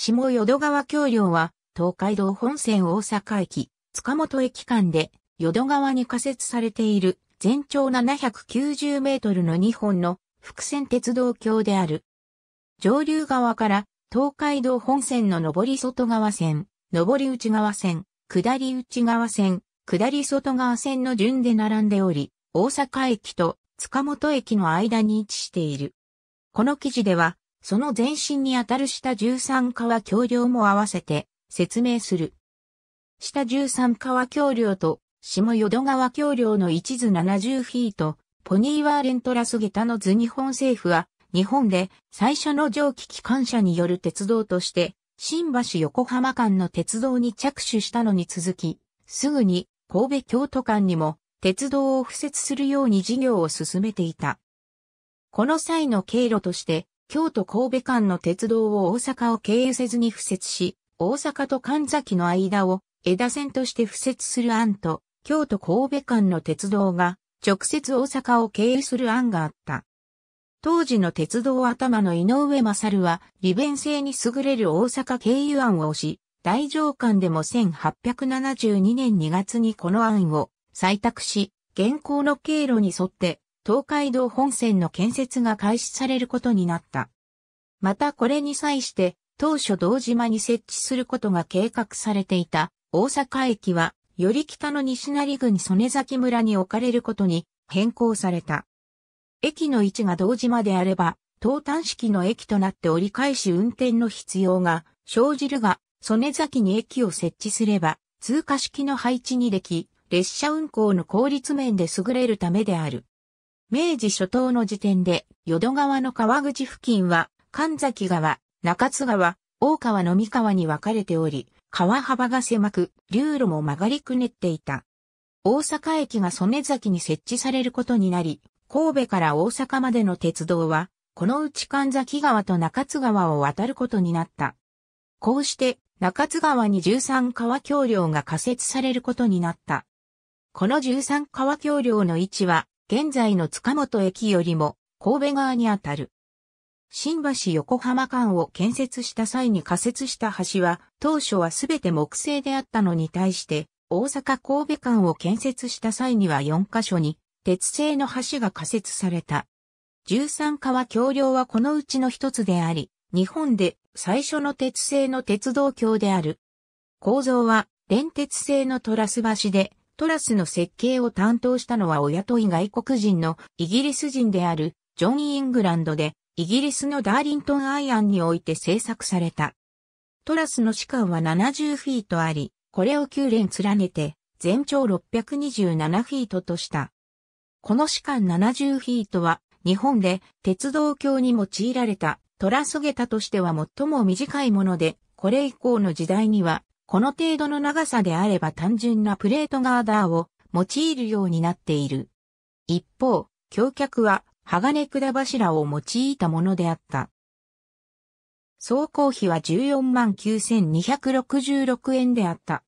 下淀川橋梁は、東海道本線大阪駅、塚本駅間で、淀川に仮設されている、全長790メートルの2本の複線鉄道橋である。上流側から東海道本線の上り外側線、上り内側線、下り内側線、下り外側線の順で並んでおり、大阪駅と塚本駅の間に位置している。この記事では、その前身にあたる下13川橋梁も合わせて説明する。下13川橋梁と下淀川橋梁の一図70フィート、ポニーワーレントラスゲタの図日本政府は日本で最初の蒸気機関車による鉄道として、新橋横浜間の鉄道に着手したのに続き、すぐに神戸京都間にも鉄道を敷設するように事業を進めていた。この際の経路として、京都神戸間の鉄道を大阪を経由せずに敷設し、大阪と神崎の間を枝線として敷設する案と、京都神戸間の鉄道が直接大阪を経由する案があった。当時の鉄道頭の井上勝は利便性に優れる大阪経由案を推し、大上官でも1872年2月にこの案を採択し、現行の経路に沿って東海道本線の建設が開始されることになった。またこれに際して当初道島に設置することが計画されていた大阪駅はより北の西成郡曽根崎村に置かれることに変更された。駅の位置が同島であれば、東端式の駅となって折り返し運転の必要が生じるが、曽根崎に駅を設置すれば、通過式の配置にでき、列車運行の効率面で優れるためである。明治初頭の時点で、淀川の川口付近は、神崎川、中津川、大川の三川に分かれており、川幅が狭く、流路も曲がりくねっていた。大阪駅が曽根崎に設置されることになり、神戸から大阪までの鉄道は、このうち神崎川と中津川を渡ることになった。こうして、中津川に13川橋梁が仮設されることになった。この13川橋梁の位置は、現在の塚本駅よりも神戸側にあたる。新橋横浜間を建設した際に仮設した橋は、当初はすべて木製であったのに対して、大阪神戸間を建設した際には4カ所に鉄製の橋が仮設された。十三川橋梁はこのうちの一つであり、日本で最初の鉄製の鉄道橋である。構造は連鉄製のトラス橋で、トラスの設計を担当したのは親とい外国人のイギリス人であるジョン・イングランドで、イギリスのダーリントンアイアンにおいて製作された。トラスの歯間は70フィートあり、これを9連連ねて、全長627フィートとした。この士官70フィートは日本で鉄道橋に用いられたトラスゲタとしては最も短いもので、これ以降の時代にはこの程度の長さであれば単純なプレートガーダーを用いるようになっている。一方、橋脚は鋼管柱を用いたものであった。走行費は14万9266円であった。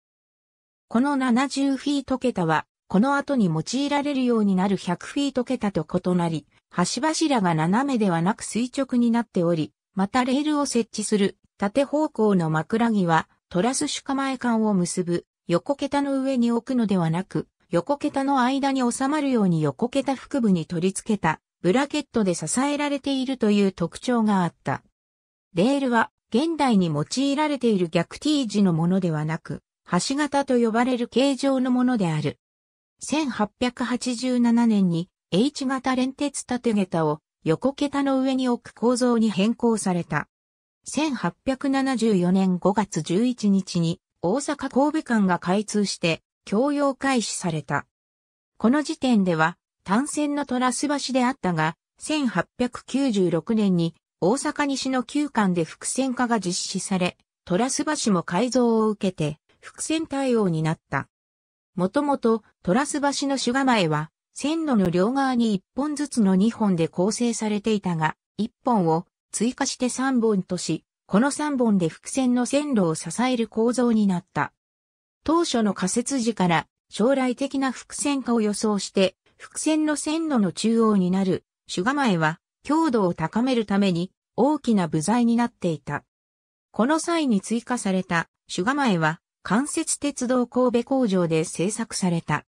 この70フィート桁はこの後に用いられるようになる100フィート桁と異なり、橋柱が斜めではなく垂直になっており、またレールを設置する縦方向の枕木はトラス主構え管を結ぶ横桁の上に置くのではなく、横桁の間に収まるように横桁腹部に取り付けたブラケットで支えられているという特徴があった。レールは現代に用いられている逆 T 字のものではなく、橋型と呼ばれる形状のものである。1887年に H 型連鉄縦桁を横桁の上に置く構造に変更された。1874年5月11日に大阪神戸間が開通して供用開始された。この時点では単線のトラス橋であったが、1896年に大阪西の旧間で複線化が実施され、トラス橋も改造を受けて複線対応になった。もともとトラス橋の主構えは線路の両側に1本ずつの2本で構成されていたが、1本を追加して3本とし、この3本で複線の線路を支える構造になった。当初の仮設時から将来的な複線化を予想して、複線の線路の中央になる主構えは強度を高めるために大きな部材になっていた。この際に追加されたシュガ前は関節鉄道神戸工場で製作された。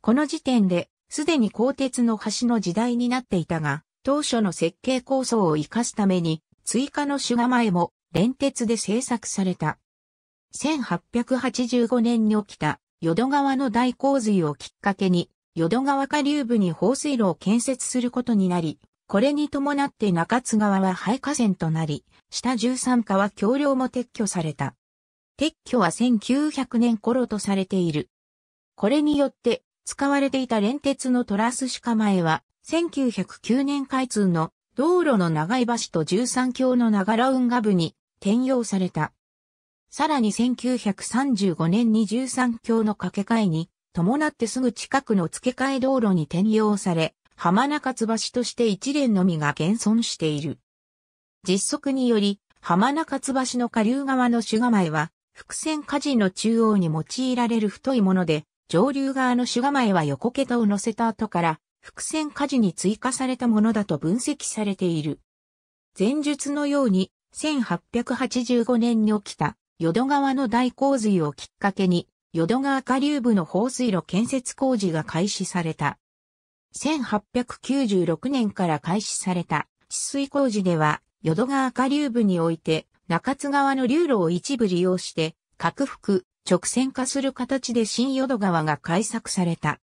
この時点で、すでに鋼鉄の橋の時代になっていたが、当初の設計構想を活かすために、追加のシュガ前も連鉄で製作された。1885年に起きた淀川の大洪水をきっかけに、淀川下流部に放水路を建設することになり、これに伴って中津川は廃河川となり、下13川橋梁も撤去された。撤去は1900年頃とされている。これによって使われていた連鉄のトラスシカ前は1909年開通の道路の長い橋と13橋の長良運河部に転用された。さらに1935年に13橋の架け替えに伴ってすぐ近くの付け替え道路に転用され、浜中津橋として一連のみが現存している。実測により、浜中津橋の下流側の主構えは伏線火事の中央に用いられる太いもので、上流側の主構えは横桁を乗せた後から、伏線火事に追加されたものだと分析されている。前述のように、1885年に起きた、淀川の大洪水をきっかけに、淀川下流部の放水路建設工事が開始された。1896年から開始された治水工事では、淀川下流部において中津川の流路を一部利用して、拡幅、直線化する形で新淀川が開削された。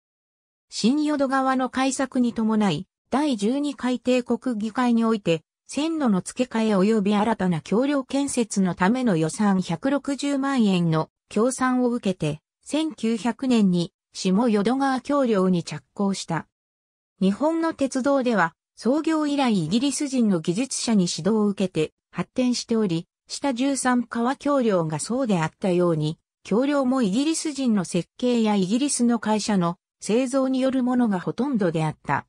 新淀川の開削に伴い、第12回帝国議会において、線路の付け替え及び新たな橋梁建設のための予算160万円の協賛を受けて、1900年に下淀川橋梁に着工した。日本の鉄道では、創業以来イギリス人の技術者に指導を受けて発展しており、下13川橋梁がそうであったように、橋梁もイギリス人の設計やイギリスの会社の製造によるものがほとんどであった。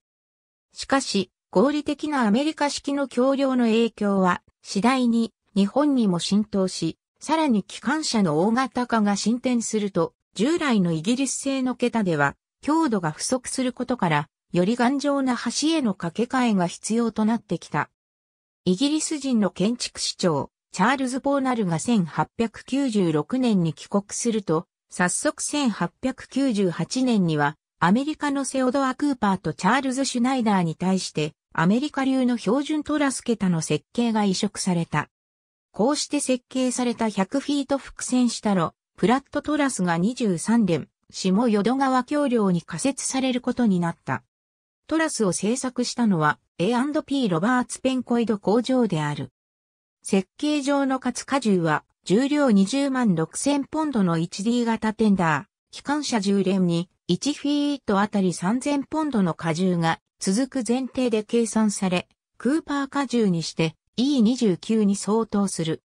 しかし、合理的なアメリカ式の橋梁の影響は次第に日本にも浸透し、さらに機関車の大型化が進展すると、従来のイギリス製の桁では強度が不足することから、より頑丈な橋への掛け替えが必要となってきた。イギリス人の建築士長、チャールズ・ポーナルが1896年に帰国すると、早速1898年には、アメリカのセオドア・クーパーとチャールズ・シュナイダーに対して、アメリカ流の標準トラス桁の設計が移植された。こうして設計された100フィート伏線下のプラットトラスが23連、下淀川橋梁に仮設されることになった。トラスを製作したのは A&P ロバーツペンコイド工場である。設計上の活荷重は、重量20万6000ポンドの 1D 型テンダー、機関車10連に1フィートあたり3000ポンドの荷重が続く前提で計算され、クーパー荷重にして E29 に相当する。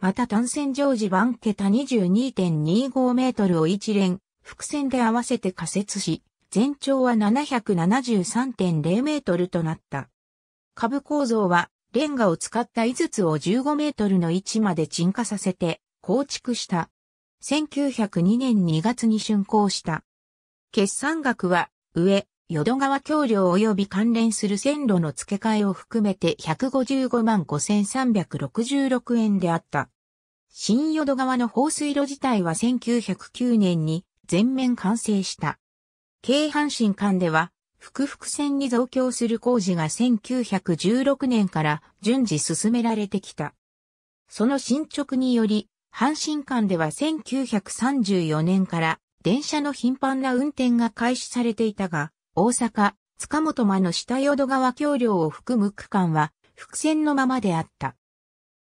また単線常時版桁22.25メートルを1連、伏線で合わせて仮設し、全長は773.0メートルとなった。株構造はレンガを使った井筒を15メートルの位置まで沈下させて構築した。1902年2月に竣工した。決算額は上、淀川橋梁及び関連する線路の付け替えを含めて155万5366円であった。新淀川の放水路自体は1909年に全面完成した。京阪神間では複々線に増強する工事が1916年から順次進められてきた。その進捗により、阪神間では1934年から電車の頻繁な運転が開始されていたが、大阪、塚本間の下淀川橋梁を含む区間は伏線のままであった。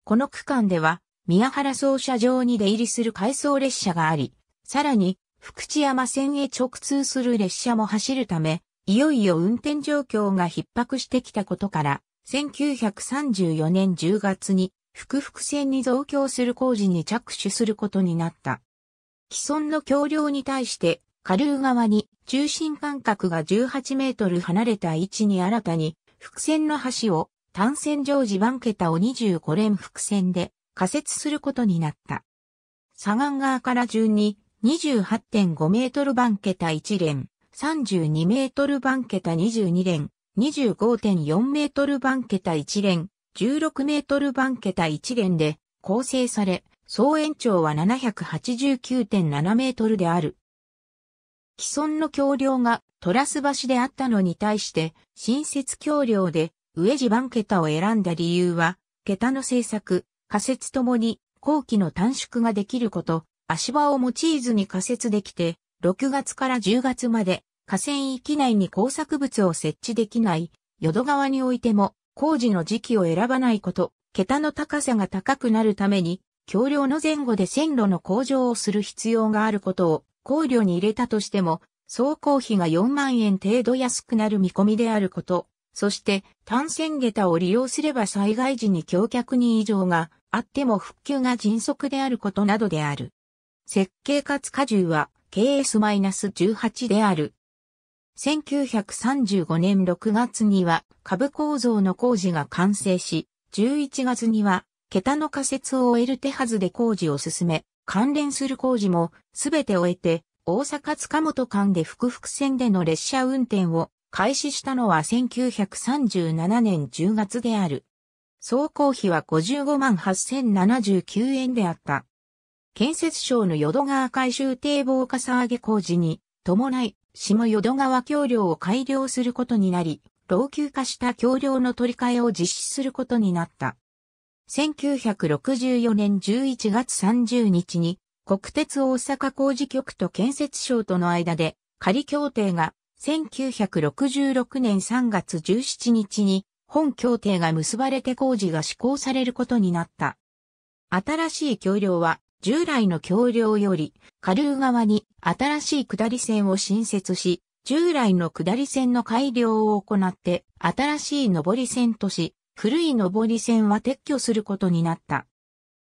この区間では、宮原操車場に出入りする回送列車があり、さらに、福知山線へ直通する列車も走るため、いよいよ運転状況が逼迫してきたことから、1934年10月に、複々線に増強する工事に着手することになった。既存の橋梁に対して、下流側に中心間隔が18メートル離れた位置に新たに、複線の橋を単線上地盤桁を25連複線で仮設することになった。左岸側から順に28.5メートル盤桁1連、32メートル番桁22連、25.4メートル番桁1連、16メートル番桁1連で、構成され、総延長は789.7メートルである。既存の橋梁がトラス橋であったのに対して、新設橋梁で上地盤桁を選んだ理由は、桁の製作、仮設ともに後期の短縮ができること、足場を用いずに仮設できて、6月から10月まで河川域内に工作物を設置できない淀川においても工事の時期を選ばないこと、桁の高さが高くなるために、橋梁の前後で線路の向上をする必要があることを考慮に入れたとしても、走行費が4万円程度安くなる見込みであること、そして単線下駄を利用すれば災害時に橋脚に異常があっても復旧が迅速であることなどである。設計かつ荷重は KS-18 である。1935年6月には株構造の工事が完成し、11月には桁の仮設を終える手はずで工事を進め、関連する工事もすべて終えて、大阪塚本間で複々線での列車運転を開始したのは1937年10月である。走行費は55万8079円であった。建設省の淀川改修堤防かさ上げ工事に伴い、下淀川橋梁を改良することになり、老朽化した橋梁の取り替えを実施することになった。1964年11月30日に国鉄大阪工事局と建設省との間で仮協定が1966年3月17日に本協定が結ばれて工事が施行されることになった。新しい橋梁は従来の橋梁より下流側に新しい下り線を新設し、従来の下り線の改良を行って新しい上り線とし、古い上り線は撤去することになった。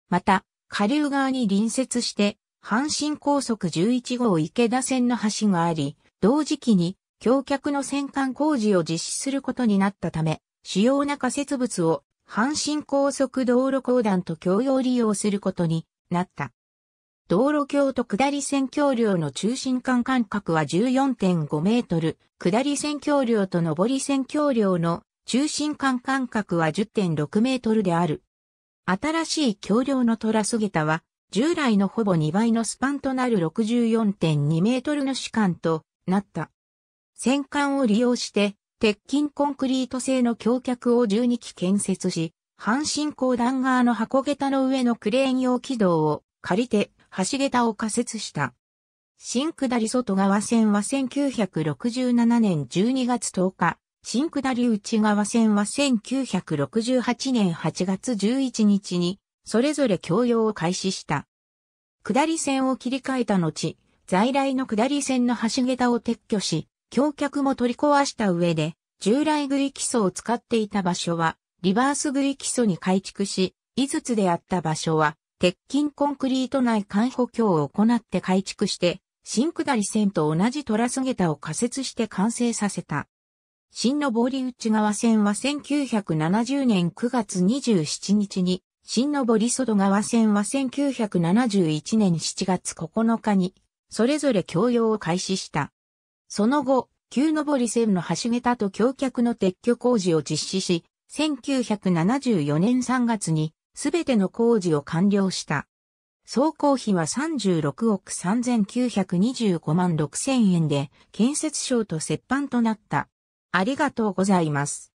また、下流側に隣接して、阪神高速11号池田線の橋があり、同時期に橋脚の戦艦工事を実施することになったため、主要な仮設物を阪神高速道路公団と共用利用することになった。道路橋と下り線橋梁の中心間間隔は14.5メートル、下り線橋梁と上り線橋梁の中心間間隔は10.6メートルである。新しい橋梁のトラス桁は、従来のほぼ2倍のスパンとなる64.2メートルの主間となった。戦艦を利用して、鉄筋コンクリート製の橋脚を12基建設し、阪神高段側の箱桁の上のクレーン用軌道を借りて橋桁を仮設した。新下り外側線は1967年12月10日、新下り内側線は1968年8月11日に、それぞれ供用を開始した。下り線を切り替えた後、在来の下り線の橋桁を撤去し、橋脚も取り壊した上で、従来グリ基礎を使っていた場所は、リバースグリ基礎に改築し、井筒であった場所は、鉄筋コンクリート内間補強を行って改築して、新下り線と同じトラス桁を仮設して完成させた。新上り内側線は1970年9月27日に、新上り外側線は1971年7月9日に、それぞれ供用を開始した。その後、旧上り線の橋桁と橋脚の撤去工事を実施し、1974年3月にすべての工事を完了した。総工費は36億3925万6千円で建設省と折半となった。ありがとうございます。